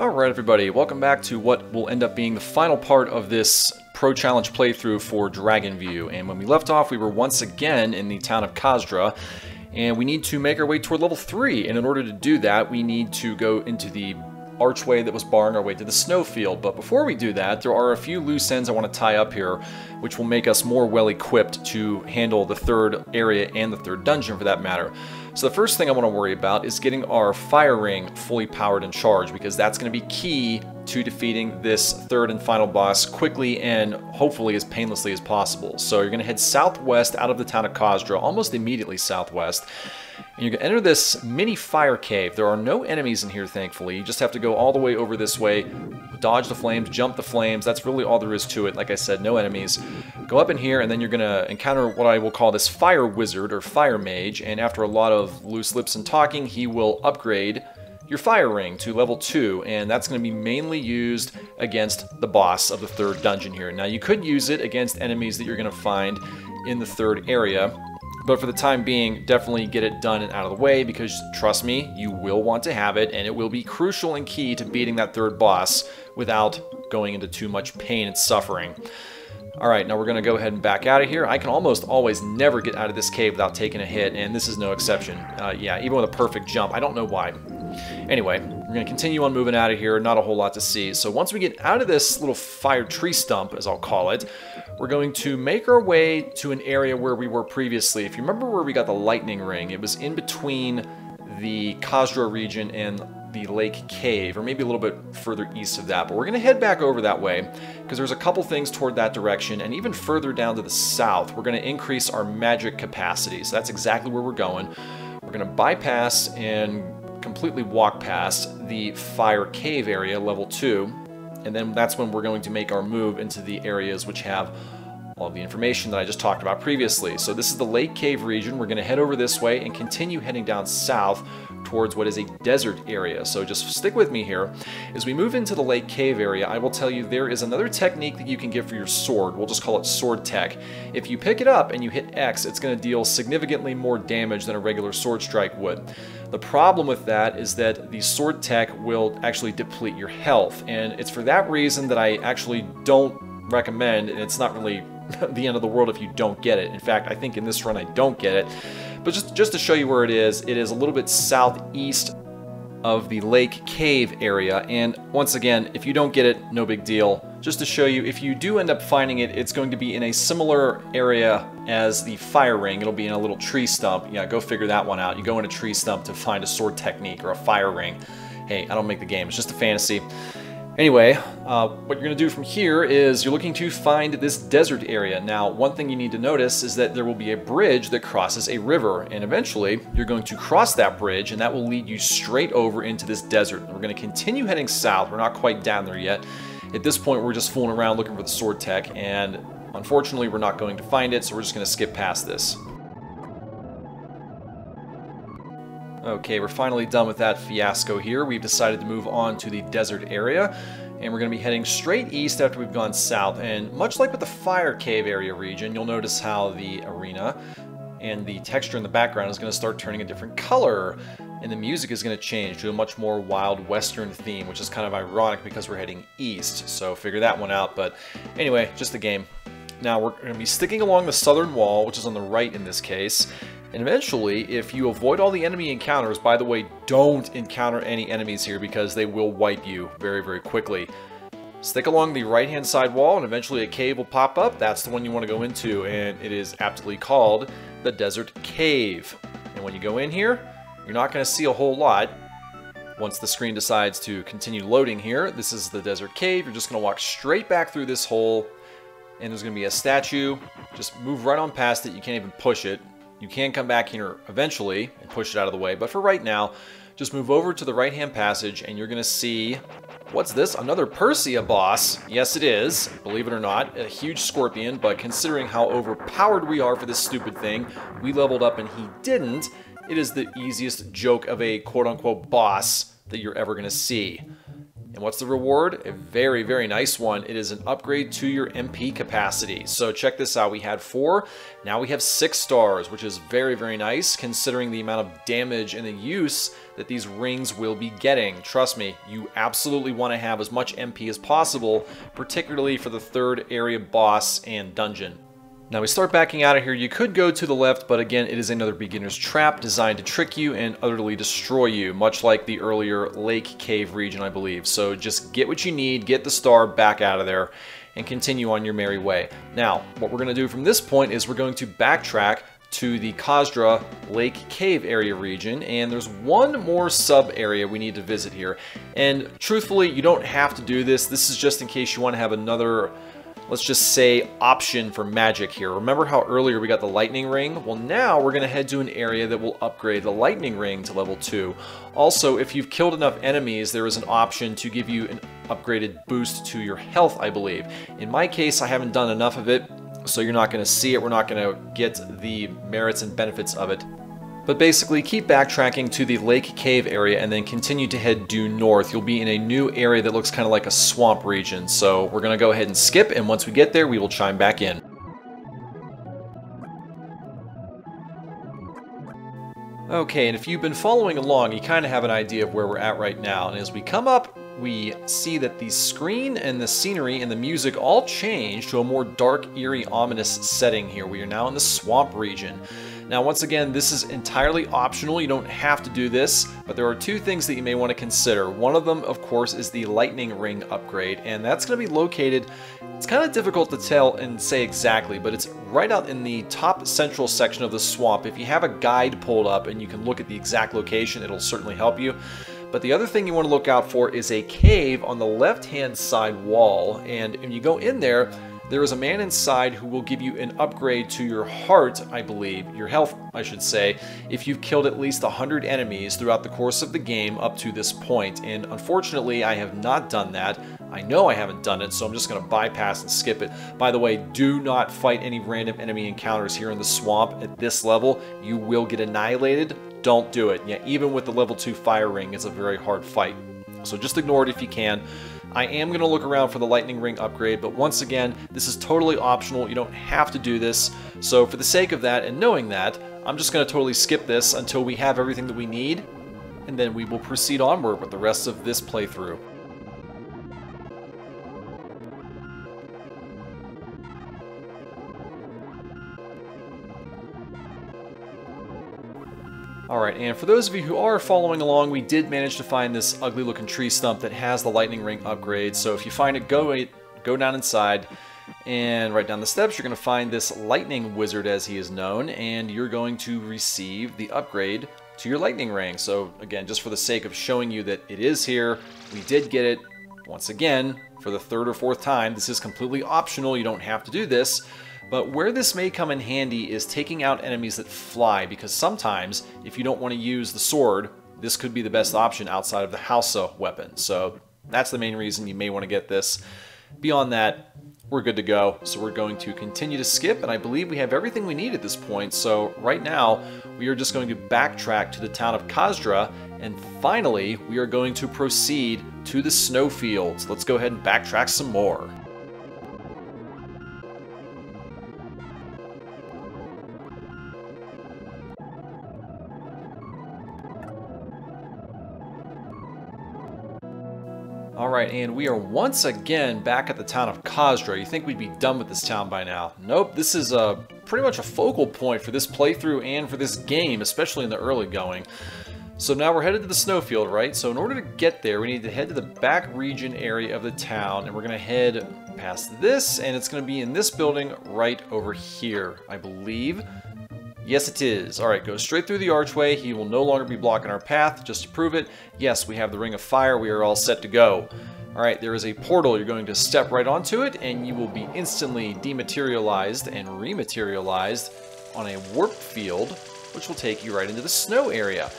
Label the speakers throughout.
Speaker 1: Alright everybody, welcome back to what will end up being the final part of this Pro Challenge playthrough for Dragon View. And when we left off, we were once again in the town of Kazdra, and we need to make our way toward level 3. And in order to do that, we need to go into the archway that was barring our way to the snowfield. But before we do that, there are a few loose ends I want to tie up here, which will make us more well equipped to handle the third area and the third dungeon for that matter. So the first thing I want to worry about is getting our fire ring fully powered and charged because that's going to be key to defeating this third and final boss quickly and hopefully as painlessly as possible. So you're going to head southwest out of the town of Kazdra, almost immediately southwest. And you're going to enter this mini fire cave. There are no enemies in here, thankfully. You just have to go all the way over this way, dodge the flames, jump the flames. That's really all there is to it. Like I said, no enemies. Go up in here, and then you're going to encounter what I will call this fire wizard or fire mage. And after a lot of loose lips and talking, he will upgrade your fire ring to level 2 and that's going to be mainly used against the boss of the third dungeon here. Now you could use it against enemies that you're going to find in the third area but for the time being, definitely get it done and out of the way because trust me, you will want to have it and it will be crucial and key to beating that third boss without going into too much pain and suffering. Alright, now we're going to go ahead and back out of here. I can almost always never get out of this cave without taking a hit, and this is no exception. Uh, yeah, even with a perfect jump. I don't know why. Anyway, we're going to continue on moving out of here. Not a whole lot to see. So once we get out of this little fire tree stump, as I'll call it, we're going to make our way to an area where we were previously. If you remember where we got the lightning ring, it was in between the Kazdra region and the Lake Cave, or maybe a little bit further east of that. But we're going to head back over that way because there's a couple things toward that direction, and even further down to the south, we're going to increase our magic capacity. So that's exactly where we're going. We're going to bypass and completely walk past the Fire Cave area, level 2, and then that's when we're going to make our move into the areas which have all the information that I just talked about previously. So this is the Lake Cave region. We're going to head over this way and continue heading down south towards what is a desert area. So just stick with me here. As we move into the Lake Cave area, I will tell you there is another technique that you can get for your sword. We'll just call it sword tech. If you pick it up and you hit X, it's going to deal significantly more damage than a regular sword strike would. The problem with that is that the sword tech will actually deplete your health, and it's for that reason that I actually don't recommend, and it's not really the end of the world if you don't get it. In fact, I think in this run I don't get it. But just, just to show you where it is, it is a little bit southeast of the Lake Cave area. And once again, if you don't get it, no big deal. Just to show you, if you do end up finding it, it's going to be in a similar area as the fire ring. It'll be in a little tree stump. Yeah, go figure that one out. You go in a tree stump to find a sword technique or a fire ring. Hey, I don't make the game. It's just a fantasy. Anyway, uh, what you're going to do from here is you're looking to find this desert area. Now, one thing you need to notice is that there will be a bridge that crosses a river, and eventually you're going to cross that bridge, and that will lead you straight over into this desert. We're going to continue heading south. We're not quite down there yet. At this point, we're just fooling around looking for the sword tech, and unfortunately, we're not going to find it, so we're just going to skip past this. Okay, we're finally done with that fiasco here. We've decided to move on to the desert area, and we're going to be heading straight east after we've gone south. And much like with the Fire Cave area region, you'll notice how the arena and the texture in the background is going to start turning a different color, and the music is going to change to a much more wild western theme, which is kind of ironic because we're heading east, so figure that one out. But anyway, just the game. Now we're going to be sticking along the southern wall, which is on the right in this case, and eventually, if you avoid all the enemy encounters, by the way, don't encounter any enemies here because they will wipe you very, very quickly. Stick along the right-hand side wall and eventually a cave will pop up. That's the one you want to go into and it is aptly called the Desert Cave. And when you go in here, you're not going to see a whole lot. Once the screen decides to continue loading here, this is the Desert Cave. You're just going to walk straight back through this hole and there's going to be a statue. Just move right on past it. You can't even push it. You can come back here eventually and push it out of the way, but for right now, just move over to the right-hand passage and you're to see, what's this? Another Persia boss. Yes, it is, believe it or not, a huge scorpion, but considering how overpowered we are for this stupid thing, we leveled up and he didn't, it is the easiest joke of a quote-unquote boss that you're ever to see. And what's the reward? A very, very nice one. It is an upgrade to your MP capacity. So check this out. We had four, now we have six stars, which is very, very nice considering the amount of damage and the use that these rings will be getting. Trust me, you absolutely want to have as much MP as possible, particularly for the third area boss and dungeon. Now we start backing out of here. You could go to the left, but again, it is another beginner's trap designed to trick you and utterly destroy you, much like the earlier Lake Cave region, I believe. So just get what you need, get the star back out of there, and continue on your merry way. Now, what we're going to do from this point is we're going to backtrack to the Kazdra Lake Cave area region, and there's one more sub area we need to visit here. And truthfully, you don't have to do this. This is just in case you want to have another let's just say, option for magic here. Remember how earlier we got the lightning ring? Well, now we're going to head to an area that will upgrade the lightning ring to level 2. Also, if you've killed enough enemies, there is an option to give you an upgraded boost to your health, I believe. In my case, I haven't done enough of it, so you're not going to see it. We're not going to get the merits and benefits of it. But basically, keep backtracking to the Lake Cave area and then continue to head due north. You'll be in a new area that looks kind of like a swamp region. So we're going to go ahead and skip, and once we get there, we will chime back in. Okay, and if you've been following along, you kind of have an idea of where we're at right now. And as we come up, we see that the screen and the scenery and the music all change to a more dark, eerie, ominous setting here. We are now in the swamp region. Now, once again, this is entirely optional. You don't have to do this, but there are two things that you may want to consider. One of them, of course, is the lightning ring upgrade, and that's going to be located, it's kind of difficult to tell and say exactly, but it's right out in the top central section of the swamp. If you have a guide pulled up and you can look at the exact location, it'll certainly help you. But the other thing you want to look out for is a cave on the left-hand side wall, and when you go in there, there is a man inside who will give you an upgrade to your heart, I believe, your health, I should say, if you've killed at least 100 enemies throughout the course of the game up to this point. And unfortunately, I have not done that. I know I haven't done it, so I'm just going to bypass and skip it. By the way, do not fight any random enemy encounters here in the swamp at this level. You will get annihilated. Don't do it. Yeah, even with the level 2 fire ring, it's a very hard fight. So just ignore it if you can. I am going to look around for the lightning ring upgrade, but once again, this is totally optional. You don't have to do this. So for the sake of that and knowing that, I'm just going to totally skip this until we have everything that we need, and then we will proceed onward with the rest of this playthrough. Alright, and for those of you who are following along, we did manage to find this ugly looking tree stump that has the lightning ring upgrade. So if you find it, go, go down inside, and right down the steps, you're going to find this lightning wizard as he is known, and you're going to receive the upgrade to your lightning ring. So again, just for the sake of showing you that it is here, we did get it once again for the third or fourth time. This is completely optional, you don't have to do this. But where this may come in handy is taking out enemies that fly, because sometimes, if you don't want to use the sword, this could be the best option outside of the Hausa weapon. So that's the main reason you may want to get this. Beyond that, we're good to go. So we're going to continue to skip, and I believe we have everything we need at this point. So right now, we are just going to backtrack to the town of Kazdra, and finally, we are going to proceed to the snowfields. Let's go ahead and backtrack some more. Alright, and we are once again back at the town of Kazdra. You think we'd be done with this town by now. Nope, this is a pretty much a focal point for this playthrough and for this game, especially in the early going. So now we're headed to the snowfield, right? So in order to get there, we need to head to the back region area of the town, and we're going to head past this, and it's going to be in this building right over here, I believe. Yes, it is. Alright, go straight through the archway. He will no longer be blocking our path. Just to prove it, yes, we have the Ring of Fire. We are all set to go. Alright, there is a portal. You're going to step right onto it, and you will be instantly dematerialized and rematerialized on a warp field, which will take you right into the snow area.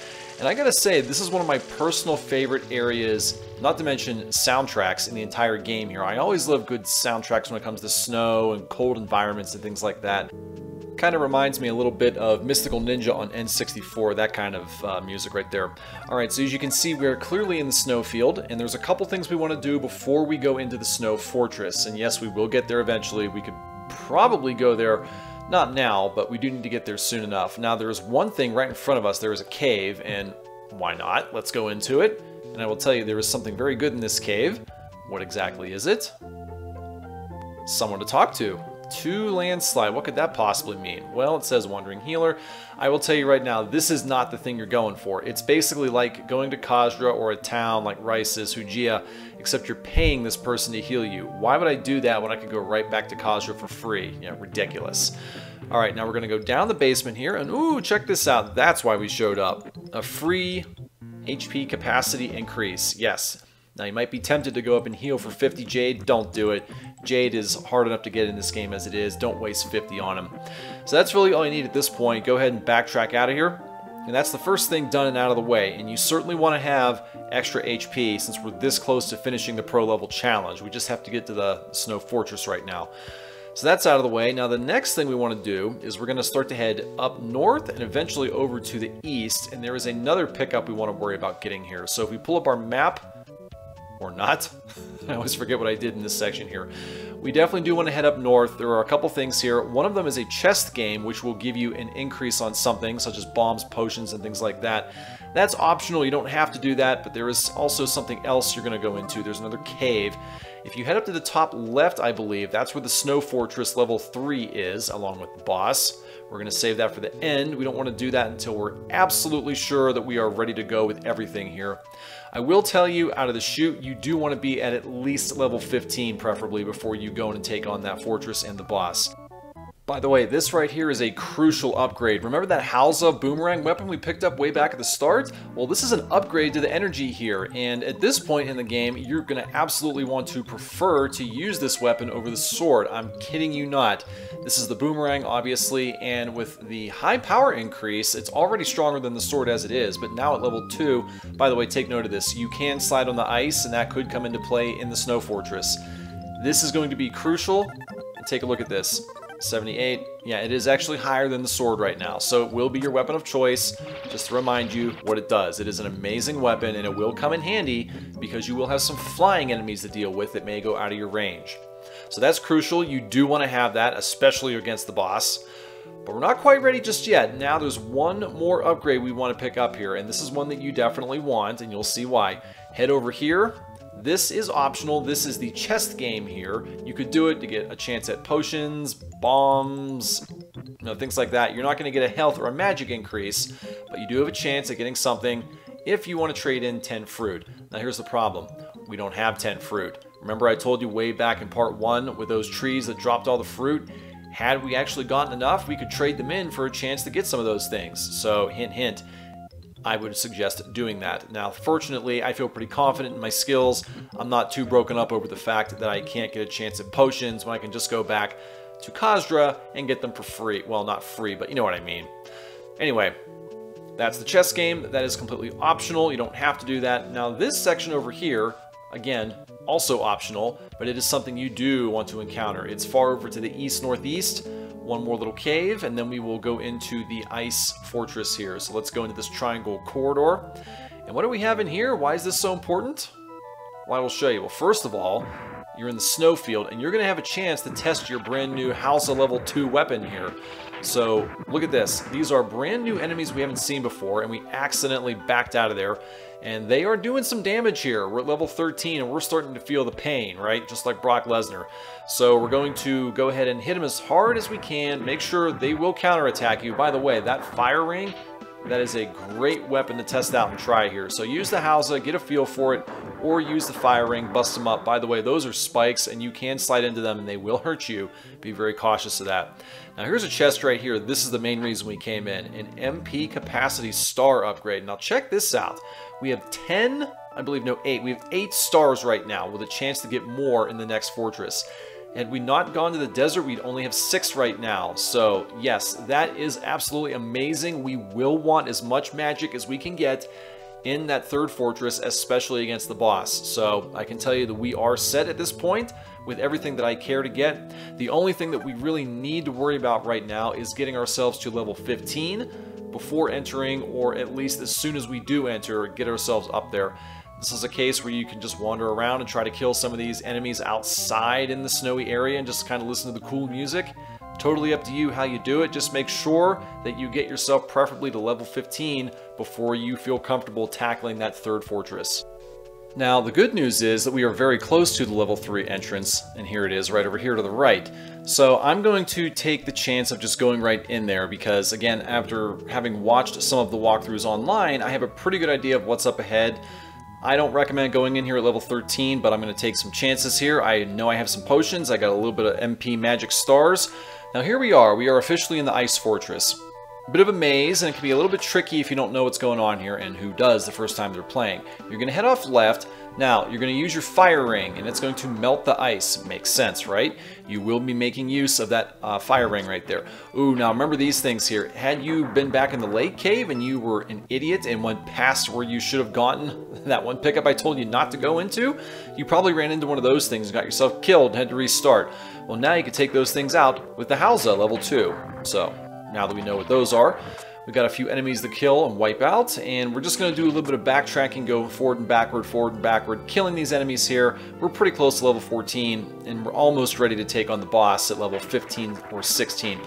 Speaker 1: And I gotta say, this is one of my personal favorite areas, not to mention soundtracks in the entire game here. I always love good soundtracks when it comes to snow and cold environments and things like that. Kind of reminds me a little bit of Mystical Ninja on N64, that kind of uh, music right there. Alright, so as you can see, we're clearly in the snowfield, and there's a couple things we want to do before we go into the snow fortress. And yes, we will get there eventually. We could probably go there not now, but we do need to get there soon enough. Now, there is one thing right in front of us. There is a cave, and why not? Let's go into it. And I will tell you, there is something very good in this cave. What exactly is it? Someone to talk to. Two landslide, what could that possibly mean? Well, it says Wandering Healer. I will tell you right now, this is not the thing you're going for. It's basically like going to Kazdra or a town like Rice's, Hujia, except you're paying this person to heal you. Why would I do that when I could go right back to Kazdra for free? You know, ridiculous. All right, now we're to go down the basement here, and ooh, check this out. That's why we showed up. A free HP capacity increase. Yes. Now, you might be tempted to go up and heal for 50 Jade. Don't do it. Jade is hard enough to get in this game as it is. Don't waste 50 on him. So that's really all you need at this point. Go ahead and backtrack out of here. And that's the first thing done and out of the way. And you certainly want to have extra HP since we're this close to finishing the pro level challenge. We just have to get to the Snow Fortress right now. So that's out of the way. Now the next thing we want to do is we're going to start to head up north and eventually over to the east. And there is another pickup we want to worry about getting here. So if we pull up our map, or not, I always forget what I did in this section here. We definitely do want to head up north. There are a couple things here. One of them is a chest game, which will give you an increase on something, such as bombs, potions, and things like that. That's optional. You don't have to do that, but there is also something else you're going to go into. There's another cave. If you head up to the top left, I believe, that's where the Snow Fortress level 3 is, along with the boss. We're to save that for the end. We don't want to do that until we're absolutely sure that we are ready to go with everything here. I will tell you out of the chute, you do want to be at at least level 15 preferably before you go and take on that fortress and the boss. By the way, this right here is a crucial upgrade. Remember that Hausa boomerang weapon we picked up way back at the start? Well, this is an upgrade to the energy here, and at this point in the game, you're going to absolutely want to prefer to use this weapon over the sword. I'm kidding you not. This is the boomerang, obviously, and with the high power increase, it's already stronger than the sword as it is, but now at level 2, by the way, take note of this, you can slide on the ice, and that could come into play in the Snow Fortress. This is going to be crucial, take a look at this. 78. Yeah, it is actually higher than the sword right now, so it will be your weapon of choice. Just to remind you what it does. It is an amazing weapon, and it will come in handy because you will have some flying enemies to deal with that may go out of your range. So that's crucial. You do want to have that, especially against the boss. But we're not quite ready just yet. Now there's one more upgrade we want to pick up here, and this is one that you definitely want, and you'll see why. Head over here, this is optional. This is the chest game here. You could do it to get a chance at potions, bombs, you know, things like that. You're not going to get a health or a magic increase, but you do have a chance at getting something if you want to trade in 10 fruit. Now here's the problem. We don't have 10 fruit. Remember I told you way back in part 1 with those trees that dropped all the fruit? Had we actually gotten enough, we could trade them in for a chance to get some of those things. So hint hint, I would suggest doing that. Now, fortunately, I feel pretty confident in my skills. I'm not too broken up over the fact that I can't get a chance at potions when I can just go back to Kazdra and get them for free. Well, not free, but you know what I mean. Anyway, that's the chess game. That is completely optional. You don't have to do that. Now, this section over here, again, also optional, but it is something you do want to encounter. It's far over to the east-northeast, one more little cave, and then we will go into the ice fortress here. So let's go into this triangle corridor. And what do we have in here? Why is this so important? Well, I will show you. Well, first of all, you're in the snowfield, and you're going to have a chance to test your brand new Hausa Level 2 weapon here. So, look at this. These are brand new enemies we haven't seen before, and we accidentally backed out of there. And they are doing some damage here. We're at level 13 and we're starting to feel the pain, right? Just like Brock Lesnar. So we're going to go ahead and hit them as hard as we can. Make sure they will counterattack you. By the way, that fire ring, that is a great weapon to test out and try here. So use the Hausa, get a feel for it, or use the fire ring, bust them up. By the way, those are spikes and you can slide into them and they will hurt you. Be very cautious of that. Now here's a chest right here. This is the main reason we came in. An MP capacity star upgrade. Now check this out. We have 10, I believe, no, 8. We have 8 stars right now with a chance to get more in the next fortress. Had we not gone to the desert, we'd only have 6 right now. So, yes, that is absolutely amazing. We will want as much magic as we can get in that third fortress, especially against the boss. So I can tell you that we are set at this point, with everything that I care to get. The only thing that we really need to worry about right now is getting ourselves to level 15 before entering, or at least as soon as we do enter, get ourselves up there. This is a case where you can just wander around and try to kill some of these enemies outside in the snowy area and just kind of listen to the cool music. Totally up to you how you do it. Just make sure that you get yourself preferably to level 15 before you feel comfortable tackling that third fortress. Now, the good news is that we are very close to the level 3 entrance, and here it is right over here to the right. So I'm going to take the chance of just going right in there because, again, after having watched some of the walkthroughs online, I have a pretty good idea of what's up ahead. I don't recommend going in here at level 13, but I'm going to take some chances here. I know I have some potions. I got a little bit of MP magic stars. Now here we are. We are officially in the Ice Fortress bit of a maze, and it can be a little bit tricky if you don't know what's going on here, and who does the first time they're playing. You're going to head off left. Now, you're going to use your fire ring, and it's going to melt the ice. Makes sense, right? You will be making use of that uh, fire ring right there. Ooh, now remember these things here. Had you been back in the lake cave and you were an idiot and went past where you should have gotten that one pickup I told you not to go into, you probably ran into one of those things and got yourself killed and had to restart. Well, now you can take those things out with the Hausa level 2. So, now that we know what those are. We've got a few enemies to kill and wipe out, and we're just going to do a little bit of backtracking, go forward and backward, forward and backward, killing these enemies here. We're pretty close to level 14, and we're almost ready to take on the boss at level 15 or 16.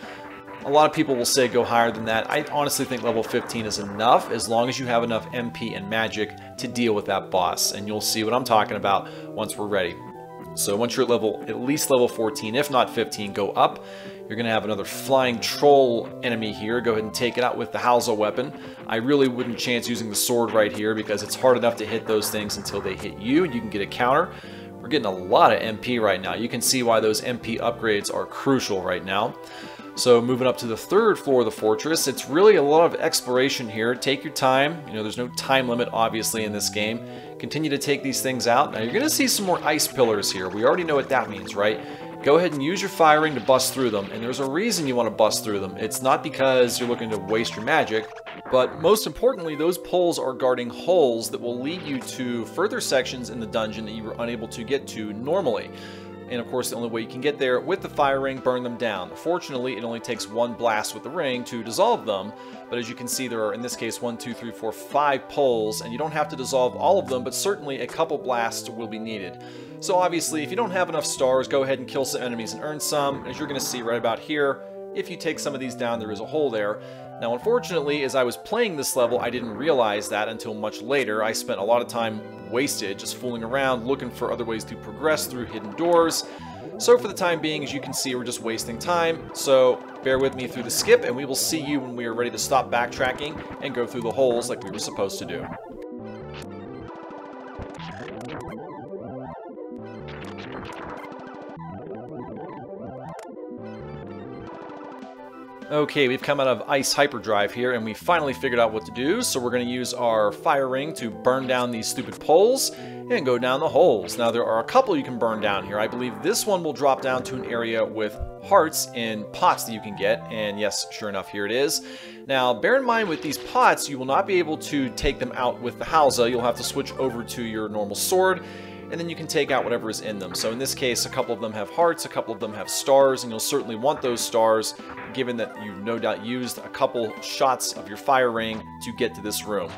Speaker 1: A lot of people will say go higher than that. I honestly think level 15 is enough as long as you have enough MP and magic to deal with that boss, and you'll see what I'm talking about once we're ready. So once you're at level, at least level 14, if not 15, go up. You're going to have another flying troll enemy here. Go ahead and take it out with the Hausa weapon. I really wouldn't chance using the sword right here because it's hard enough to hit those things until they hit you. And you can get a counter. We're getting a lot of MP right now. You can see why those MP upgrades are crucial right now. So moving up to the third floor of the fortress, it's really a lot of exploration here. Take your time. You know, there's no time limit, obviously, in this game. Continue to take these things out. Now, you're going to see some more ice pillars here. We already know what that means, right? Go ahead and use your fire ring to bust through them, and there's a reason you want to bust through them. It's not because you're looking to waste your magic, but most importantly, those poles are guarding holes that will lead you to further sections in the dungeon that you were unable to get to normally. And of course, the only way you can get there with the fire ring, burn them down. Fortunately, it only takes one blast with the ring to dissolve them. But as you can see, there are, in this case, one, two, three, four, five poles, and you don't have to dissolve all of them, but certainly a couple blasts will be needed. So obviously, if you don't have enough stars, go ahead and kill some enemies and earn some. As you're going to see right about here, if you take some of these down, there is a hole there. Now, unfortunately, as I was playing this level, I didn't realize that until much later. I spent a lot of time wasted just fooling around, looking for other ways to progress through hidden doors. So for the time being, as you can see, we're just wasting time. So bear with me through the skip, and we will see you when we are ready to stop backtracking and go through the holes like we were supposed to do. Okay, we've come out of Ice Hyperdrive here, and we finally figured out what to do, so we're going to use our fire ring to burn down these stupid poles and go down the holes. Now, there are a couple you can burn down here. I believe this one will drop down to an area with hearts in pots that you can get, and yes, sure enough, here it is. Now, bear in mind with these pots, you will not be able to take them out with the Hausa. You'll have to switch over to your normal sword, and then you can take out whatever is in them. So in this case, a couple of them have hearts, a couple of them have stars, and you'll certainly want those stars, given that you no doubt used a couple shots of your fire ring to get to this room.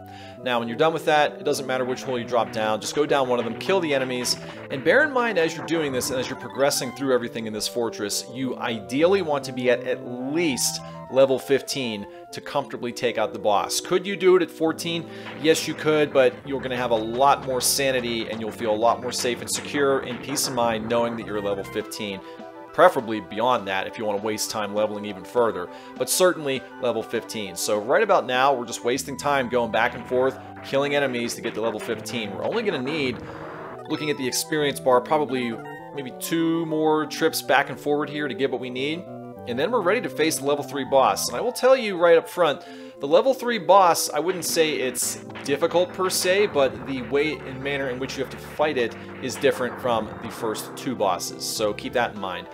Speaker 1: Now, when you're done with that, it doesn't matter which hole you drop down, just go down one of them, kill the enemies, and bear in mind as you're doing this and as you're progressing through everything in this fortress, you ideally want to be at at least level 15 to comfortably take out the boss. Could you do it at 14? Yes, you could, but you're going to have a lot more sanity and you'll feel a lot more safe and secure and peace of mind knowing that you're level 15 preferably beyond that if you want to waste time leveling even further, but certainly level 15. So right about now, we're just wasting time going back and forth, killing enemies to get to level 15. We're only going to need, looking at the experience bar, probably maybe two more trips back and forward here to get what we need. And then we're ready to face the level 3 boss. And I will tell you right up front, the level 3 boss, I wouldn't say it's difficult per se, but the way and manner in which you have to fight it is different from the first two bosses. So keep that in mind.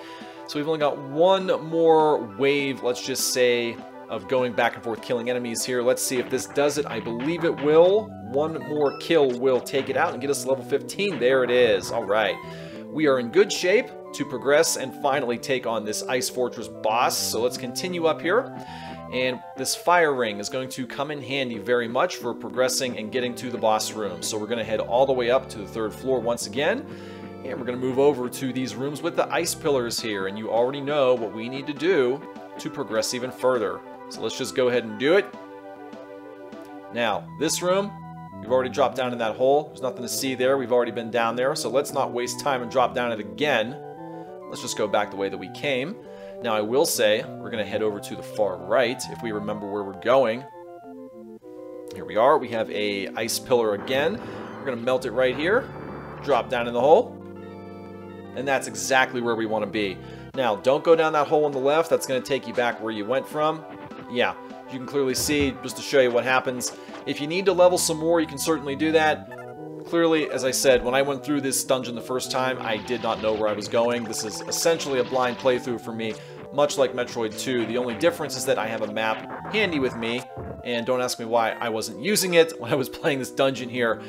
Speaker 1: So we've only got one more wave, let's just say, of going back and forth killing enemies here. Let's see if this does it. I believe it will. One more kill will take it out and get us level 15. There it is. All right. we are in good shape to progress and finally take on this Ice Fortress boss. So let's continue up here. And this fire ring is going to come in handy very much for progressing and getting to the boss room. So we're going to head all the way up to the third floor once again. And we're going to move over to these rooms with the ice pillars here. And you already know what we need to do to progress even further. So let's just go ahead and do it. Now, this room, we've already dropped down in that hole. There's nothing to see there. We've already been down there. So let's not waste time and drop down it again. Let's just go back the way that we came. Now I will say, we're going to head over to the far right, if we remember where we're going. Here we are, we have a ice pillar again. We're going to melt it right here, drop down in the hole, and that's exactly where we want to be. Now, don't go down that hole on the left, that's going to take you back where you went from. Yeah, you can clearly see, just to show you what happens. If you need to level some more, you can certainly do that. Clearly, as I said, when I went through this dungeon the first time, I did not know where I was going. This is essentially a blind playthrough for me much like Metroid 2. The only difference is that I have a map handy with me, and don't ask me why I wasn't using it when I was playing this dungeon here,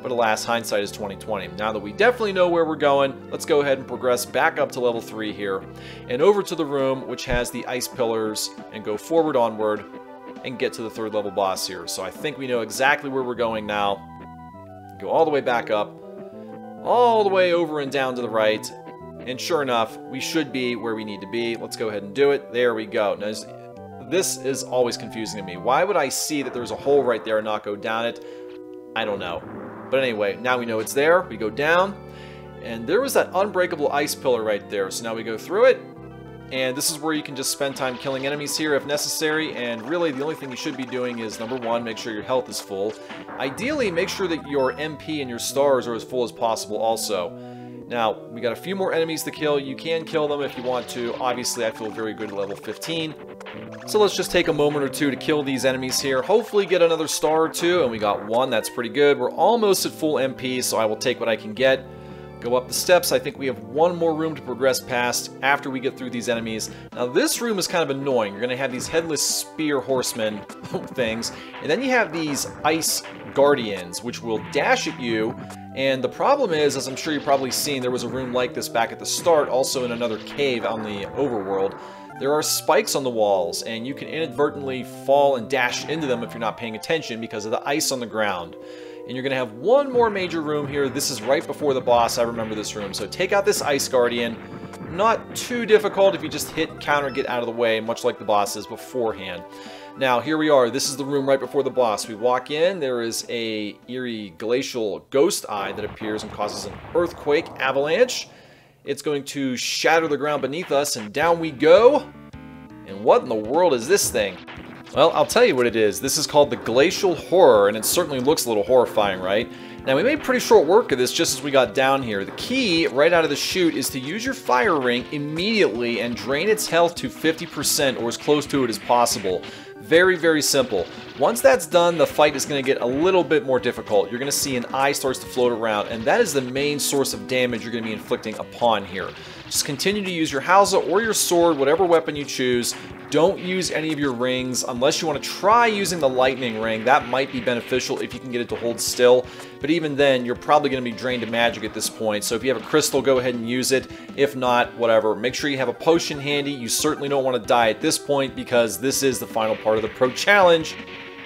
Speaker 1: but alas, hindsight is 2020. Now that we definitely know where we're going, let's go ahead and progress back up to level 3 here, and over to the room which has the ice pillars, and go forward onward, and get to the third level boss here. So I think we know exactly where we're going now. Go all the way back up, all the way over and down to the right, and sure enough, we should be where we need to be. Let's go ahead and do it. There we go. Now, this is always confusing to me. Why would I see that there's a hole right there and not go down it? I don't know. But anyway, now we know it's there. We go down. And there was that unbreakable ice pillar right there. So now we go through it. And this is where you can just spend time killing enemies here if necessary. And really, the only thing you should be doing is, number one, make sure your health is full. Ideally, make sure that your MP and your stars are as full as possible also. Now, we got a few more enemies to kill. You can kill them if you want to. Obviously, I feel very good at level 15. So let's just take a moment or two to kill these enemies here. Hopefully get another star or two, and we got one. That's pretty good. We're almost at full MP, so I will take what I can get. Go up the steps. I think we have one more room to progress past after we get through these enemies. Now, this room is kind of annoying. You're going to have these headless spear horsemen things, and then you have these ice guardians, which will dash at you and the problem is, as I'm sure you've probably seen, there was a room like this back at the start, also in another cave on the overworld. There are spikes on the walls, and you can inadvertently fall and dash into them if you're not paying attention because of the ice on the ground. And you're to have one more major room here. This is right before the boss. I remember this room. So take out this Ice Guardian. Not too difficult if you just hit counter, get out of the way, much like the bosses beforehand. Now, here we are. This is the room right before the boss. We walk in. There is a eerie glacial ghost eye that appears and causes an earthquake avalanche. It's going to shatter the ground beneath us, and down we go. And what in the world is this thing? Well, I'll tell you what it is. This is called the Glacial Horror, and it certainly looks a little horrifying, right? Now, we made pretty short work of this just as we got down here. The key, right out of the chute, is to use your fire ring immediately and drain its health to 50% or as close to it as possible. Very, very simple. Once that's done, the fight is going to get a little bit more difficult. You're going to see an eye starts to float around, and that is the main source of damage you're going to be inflicting upon here. Just continue to use your Hausa or your sword, whatever weapon you choose. Don't use any of your rings unless you want to try using the lightning ring. That might be beneficial if you can get it to hold still. But even then, you're probably going to be drained to magic at this point. So if you have a crystal, go ahead and use it. If not, whatever. Make sure you have a potion handy. You certainly don't want to die at this point because this is the final part of the Pro Challenge.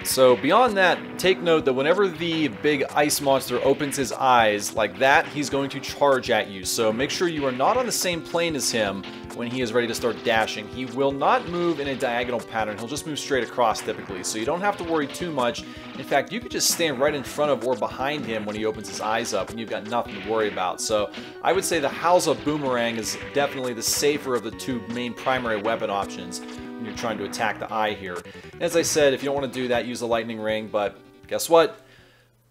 Speaker 1: So beyond that, take note that whenever the big ice monster opens his eyes like that, he's going to charge at you. So make sure you are not on the same plane as him when he is ready to start dashing. He will not move in a diagonal pattern. He'll just move straight across typically. So you don't have to worry too much. In fact, you could just stand right in front of or behind him when he opens his eyes up and you've got nothing to worry about. So I would say the Hausa Boomerang is definitely the safer of the two main primary weapon options you're trying to attack the eye here. As I said, if you don't want to do that, use the lightning ring, but guess what?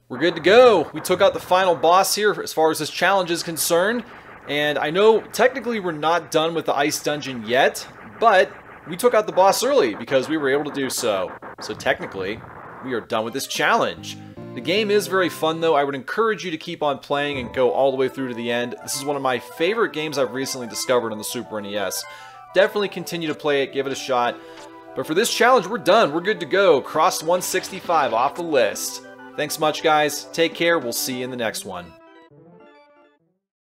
Speaker 1: We're good to go. We took out the final boss here as far as this challenge is concerned. And I know technically we're not done with the ice dungeon yet, but we took out the boss early because we were able to do so. So technically, we are done with this challenge. The game is very fun though. I would encourage you to keep on playing and go all the way through to the end. This is one of my favorite games I've recently discovered on the Super NES definitely continue to play it, give it a shot. But for this challenge, we're done. We're good to go. Crossed 165 off the list. Thanks much, guys. Take care. We'll see you in the next one.